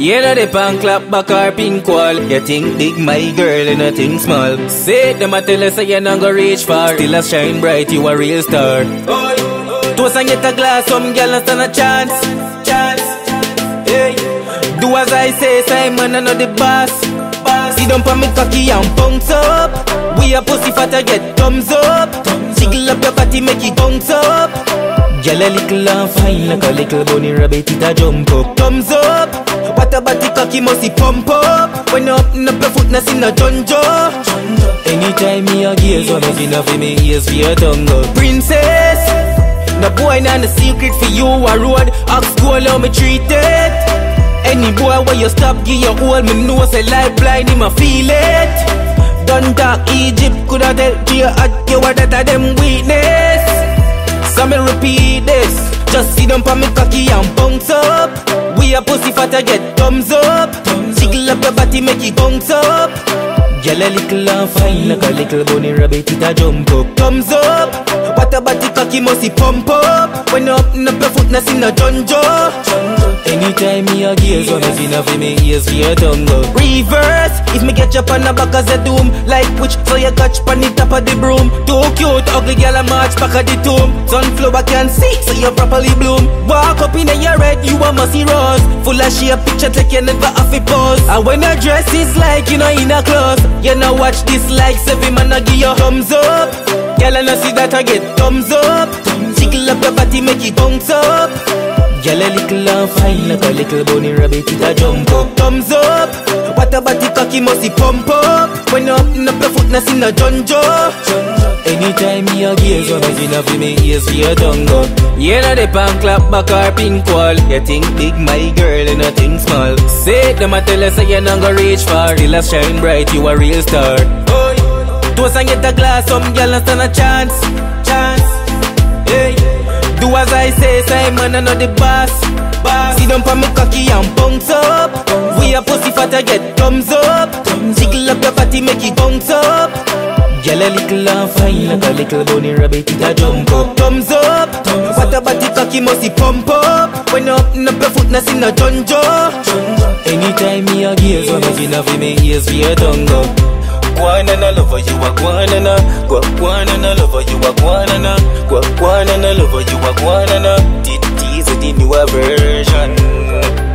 You know the pan clap back or pink wall You think big my girl and you think small. Say them a tell us say you not go reach far. Still a shine bright you a real star. Toast and get a glass some girl not stand a chance. Chance. Hey. Do as I say Simon I know the boss. See them for me cocky and bounce up. We a pussy fat I get thumbs up. Jiggle up your body make it bounce up. Girl a little and fine like a little bunny rabbit it a jump up. Thumbs up What a body cocky must pump up? When you open up your foot na see no junjo Anytime me a gaze so make enough for me ears for your tongue up Princess No boy nah no secret for you a road. Ask go how me treat it. Any boy where you stop give you hold Me know say life blind him a feel it. Done talk Egypt coulda tell you at you what that a them weakness. So me repeat this Just sit down for me cocky and bounce up. We a pussy fat I get thumbs up. Jiggle up your body make it bounce up. Girl a little and fine like a little bunny rabbit it a jump up. Thumbs up. What a body cocky must it pump up. When you open up your foot see no junjo. Anytime me a gaze so me see no for me ears for your tongue up. Reverse If me get you on the back as a doom Like which so you catch on the top of the broom. Too cute ugly girl a march back of the tomb. Sunflower can see so you properly bloom. Walk up in a your red you a musty rose. Full of shape picture take you never have a pose And when your dress is like you know in a clothes. You know watch this like every man a give you thumbs up. Girl I know see that I get thumbs up. Jiggle up your body make it bounce up Girl a little and fine like a little bunny rabbit it a jump up. Thumbs up. What a body cocky must it pump up? When you open up your foot na see no junjo Anytime me a gaze so me enough for me ears for your up. You know the pan clap back or pink wall You think big my girl and you think small. Say them a tell us say you not go reach far. Still a shine bright you a real star. Toast and get a glass some girl not stand a chance. Chance. Hey do as I say, Simon, I know the boss. boss. See them for me cocky and bounce up. We a pussy fat, I get thumbs up. Jiggle up your body, make it bounce up. Girl a little and fine like a little bunny rabbit, it a jump up. Thumbs up. What a body cocky must it pump up. When you open up your foot, na see no junjo. Anytime me a gaze, so make enough for me ears for your tongue up. Guanana lover, you a guanana. Gua guanana lover, you a guanana. Gua guanana lover, you a guanana. This is the newer version.